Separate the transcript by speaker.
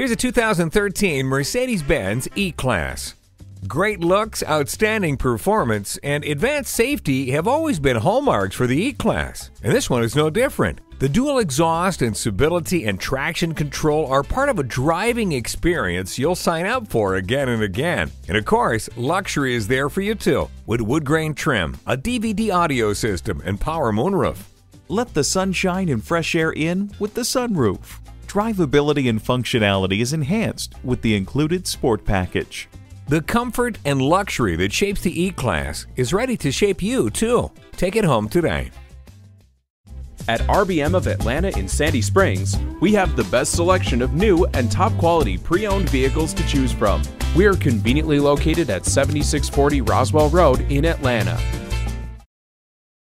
Speaker 1: Here's a 2013 Mercedes-Benz E-Class. Great looks, outstanding performance, and advanced safety have always been hallmarks for the E-Class, and this one is no different. The dual exhaust and stability and traction control are part of a driving experience you'll sign up for again and again. And of course, luxury is there for you too, with wood grain trim, a DVD audio system, and power moonroof.
Speaker 2: Let the sunshine and fresh air in with the sunroof. Drivability and functionality is enhanced with the included sport package.
Speaker 1: The comfort and luxury that shapes the E-Class is ready to shape you too. Take it home today.
Speaker 3: At RBM of Atlanta in Sandy Springs, we have the best selection of new and top quality pre owned vehicles to choose from. We are conveniently located at 7640 Roswell Road in Atlanta.